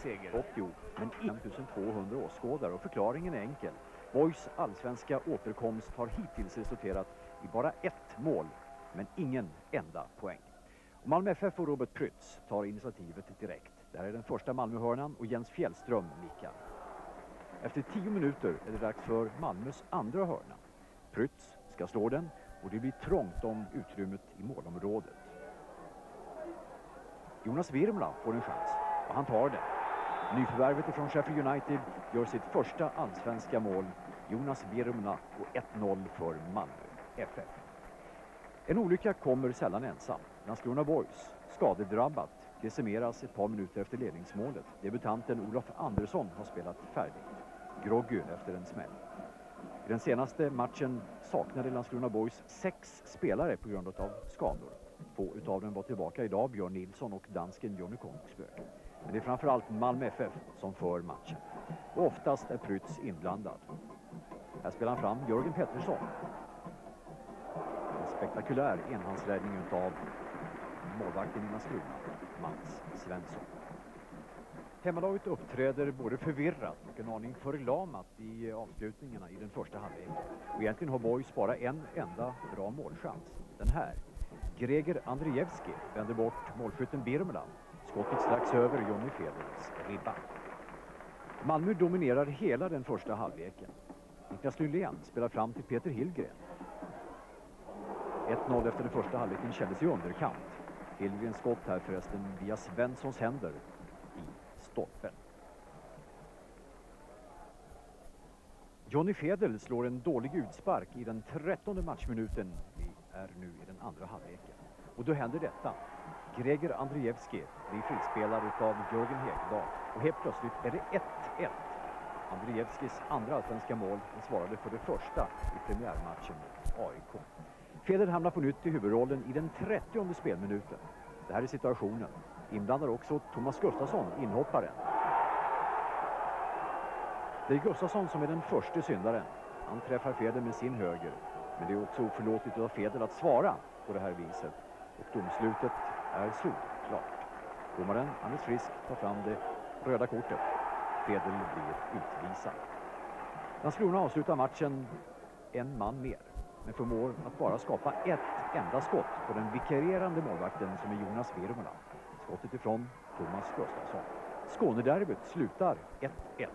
seger. 80, men 1200 åskådare och förklaringen är enkel. Boys allsvenska återkomst har hittills resulterat i bara ett mål, men ingen enda poäng. Malmö FF och Robert Prytz tar initiativet direkt. Det här är den första Malmöhörnan och Jens Fjällström nickar. Efter tio minuter är det dags för Malmös andra hörna. Prytz ska slå den och det blir trångt om utrymmet i målområdet. Jonas Virmla får en chans och han tar den. Nyförvärvet från Sheffield United gör sitt första allsvenska mål. Jonas Virmla och 1-0 för Malmö FF. En olycka kommer sällan ensam. Landskrona Boys, skadedrabbat, decimeras ett par minuter efter ledningsmålet. Debutanten Olof Andersson har spelat färdigt. Groggy efter en smäll. I den senaste matchen saknade Landskrona Boys sex spelare på grund av skador. Två utav dem var tillbaka idag, Björn Nilsson och dansken Jonny Kongsböck. Men det är framförallt Malmö FF som för matchen. Och oftast är Prytz inblandad. Här spelar han fram Jörgen Pettersson. En spektakulär enhandsräddning utav målvakten i Landskrona, Mats Svensson. Hemmalaget uppträder både förvirrat och en aning förlamat i avslutningarna i den första halvleken. Och egentligen har Boys bara en enda bra målchans. Den här. Greger Andrzejewski vänder bort målskytten Birmela. Skottet strax över Jonny Feders ribba. Malmö dominerar hela den första halvleken. Niklas Lylén spelar fram till Peter Hillgren. 1-0 efter den första halvleken kändes i underkant. Hillgrens skott här förresten via Svenssons händer i stolpen. Johnny Fedel slår en dålig utspark i den trettonde matchminuten. Vi är nu i den andra halvleken. Och då händer detta. Greger Andrzejewski blir frispelad av Jörgen Hegdahl. Och helt plötsligt är det 1-1. Andrzejewskis andra allsvenska mål svarade för det första i premiärmatchen mot AIK. Feder hamnar på nytt i huvudrollen i den 30 spelminuten. Det här är situationen. Inblandar också Thomas Gustafsson, inhopparen. Det är Gustafsson som är den första syndaren. Han träffar Feder med sin höger. Men det är också oförlåtligt av Feder att svara på det här viset. Och domslutet är solklart. Domaren Anders Frisk tar fram det röda kortet. Fedel blir utvisad. Landskrona avslutar matchen en man mer men förmår att bara skapa ett enda skott på den vikarierande målvakten som är Jonas Virmola. Skottet ifrån Thomas Gustafsson. Skånederbyt slutar 1-1.